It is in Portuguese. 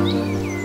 Música